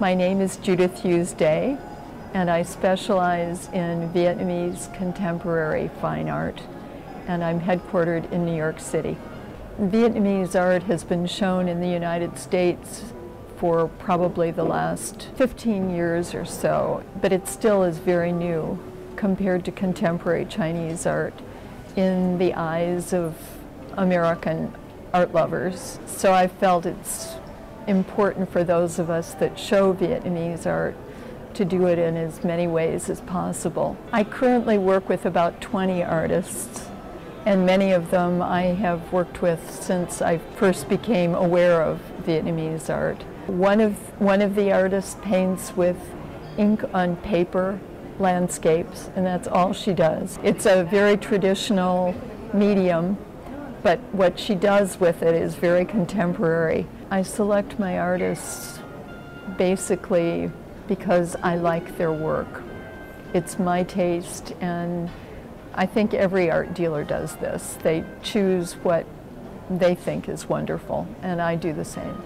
My name is Judith Hughes Day, and I specialize in Vietnamese contemporary fine art, and I'm headquartered in New York City. Vietnamese art has been shown in the United States for probably the last 15 years or so, but it still is very new compared to contemporary Chinese art in the eyes of American art lovers. So I felt it's important for those of us that show Vietnamese art to do it in as many ways as possible. I currently work with about 20 artists and many of them I have worked with since I first became aware of Vietnamese art. One of, one of the artists paints with ink on paper landscapes and that's all she does. It's a very traditional medium but what she does with it is very contemporary. I select my artists basically because I like their work. It's my taste and I think every art dealer does this. They choose what they think is wonderful and I do the same.